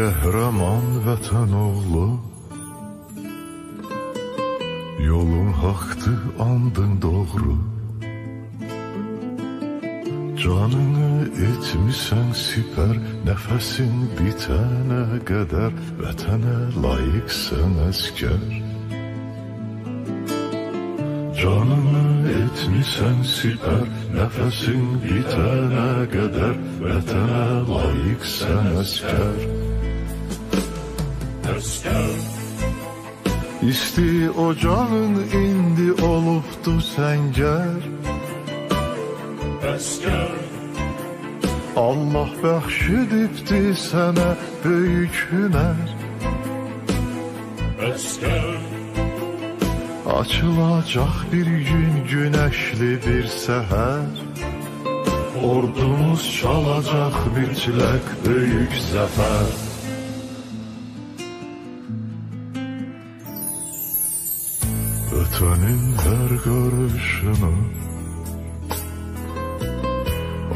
Qəhrəman vətən oğlu Yolun haqqdır, andın doğru Canını etmisən sipər Nəfəsin bitənə qədər Vətənə layiqsən əskər Canını etmisən sipər Nəfəsin bitənə qədər Vətənə layiqsən Əskər İsti ocağın indi olubdu səngər Allah bəxş edibdi sənə böyük hünər. Açılacaq bir gün günəşli bir səhər. Ordumuz çalacaq mütləq böyük zəfər Vətənin hər qarışını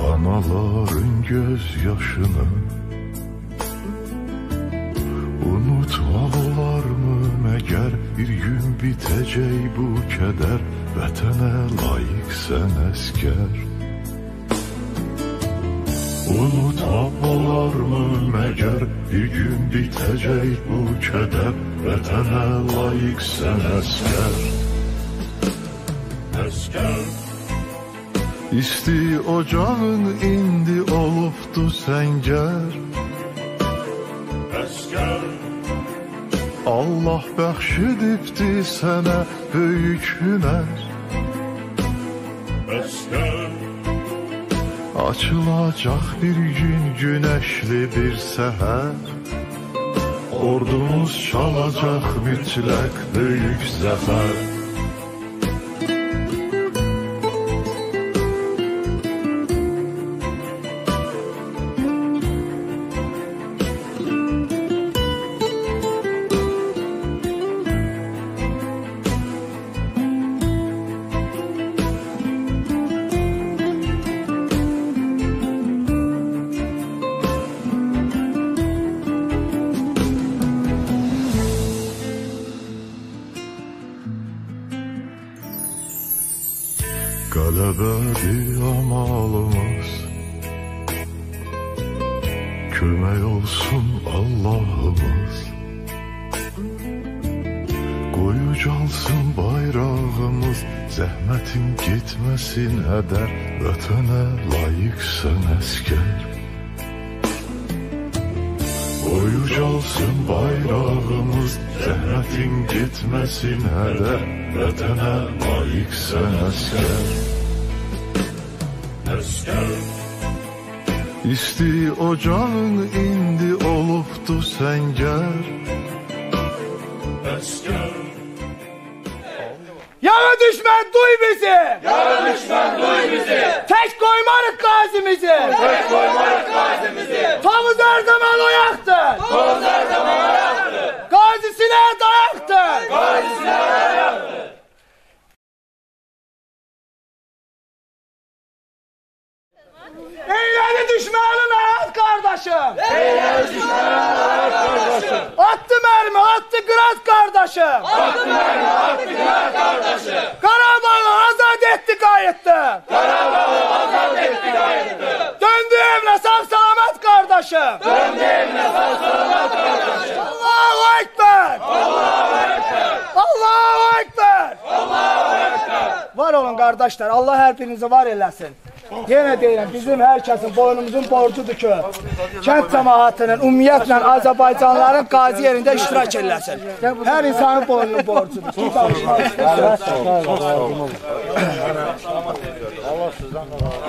Anaların göz yaşını Unutmaq olarmı məgər bir gün bitəcək bu kədər Vətənə layiqsən əskər. Unutmaq olarmı məgər bir gün bitəcək bu kədər Vətənə layiqsən əskər Əskər İsti ocağın indi olubdu səngər Əskər Allah bəxş edibdi sənə böyük hünər. Əskər Açılacaq bir gün günəşli bir səhər. Ordumuz çalacaq mütləq böyük zəfər Qələbədir amalımız Kömək olsun Allahımız. Qoyucalsın bayrağımız. Zəhmətin getməsin hədər Vətənə layiqsən əskər Qoyucalsın bayrağımız Zəhmətin getməsin hədər Vətənə layiqsən əskər Əskər İsti ocağın indi olubdu səngər Əskər Yana düşman duy bizi! Yana düşman duy bizi! Tek qardaşım. Attı mərmi, attı qırat qardaşım. Attı mərmi, attı qırat qardaşım. Qarabağı azad etdi qayıtdı. Qarabağı azad etdi qayıtdı. Döndü evinə sağ salamat qardaşım. Döndü evinə sağ salamat qardaşım. Allahu ekber. Allahu ekber. Allahu ekber. Allahu ekber. Var olun qardaşlar, Allah hər birinizi var eləsin. Yine deyirəm, bizim herkesin boynumuzun borcudur ki, kənd cəmaatının ümumiyyətlə Azərbaycanlıların qazi yerində iştirak eləsin. Hər insanın boynunun borcudur. Kim danışmaq istəyirsə. Allah sizdən razı olsun.